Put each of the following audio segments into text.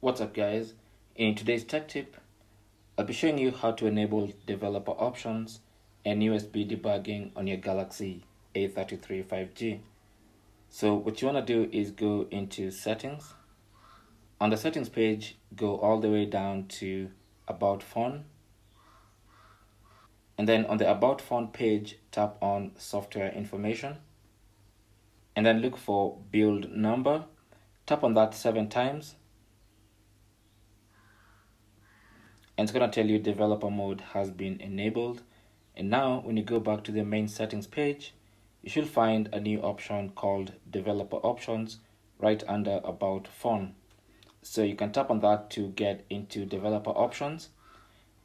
What's up guys? In today's tech tip, I'll be showing you how to enable developer options and USB debugging on your Galaxy A33 5G. So what you want to do is go into settings. On the settings page, go all the way down to about phone. And then on the about phone page, tap on software information. And then look for build number. Tap on that seven times. And it's going to tell you developer mode has been enabled. And now when you go back to the main settings page, you should find a new option called developer options right under about phone. So you can tap on that to get into developer options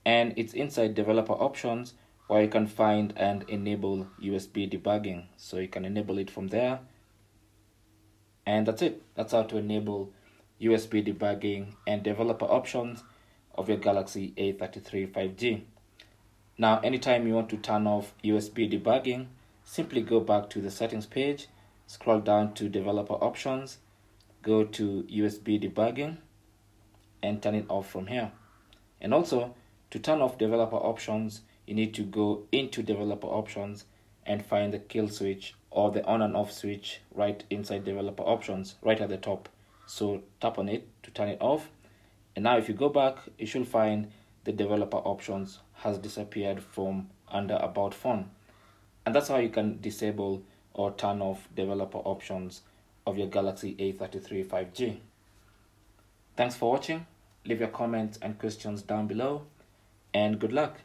and it's inside developer options where you can find and enable USB debugging. So you can enable it from there. And that's it. That's how to enable USB debugging and developer options of your Galaxy A33 5G. Now, anytime you want to turn off USB debugging, simply go back to the settings page, scroll down to developer options, go to USB debugging, and turn it off from here. And also, to turn off developer options, you need to go into developer options and find the kill switch or the on and off switch right inside developer options, right at the top. So tap on it to turn it off. And now if you go back, you should find the developer options has disappeared from under about phone. And that's how you can disable or turn off developer options of your Galaxy A33 5G. Thanks for watching. Leave your comments and questions down below and good luck.